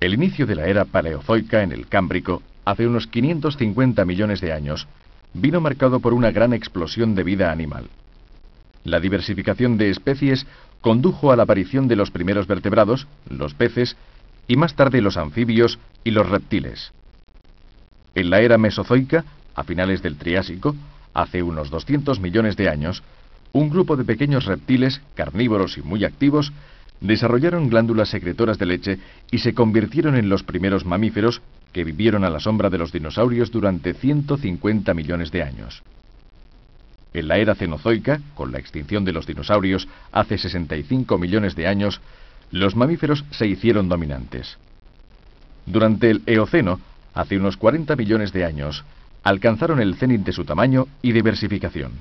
El inicio de la era paleozoica en el Cámbrico, hace unos 550 millones de años, vino marcado por una gran explosión de vida animal. La diversificación de especies condujo a la aparición de los primeros vertebrados, los peces, y más tarde los anfibios y los reptiles. En la era mesozoica, a finales del Triásico, hace unos 200 millones de años, un grupo de pequeños reptiles, carnívoros y muy activos, desarrollaron glándulas secretoras de leche y se convirtieron en los primeros mamíferos que vivieron a la sombra de los dinosaurios durante 150 millones de años. En la era cenozoica, con la extinción de los dinosaurios hace 65 millones de años, los mamíferos se hicieron dominantes. Durante el Eoceno, hace unos 40 millones de años, alcanzaron el cenit de su tamaño y diversificación.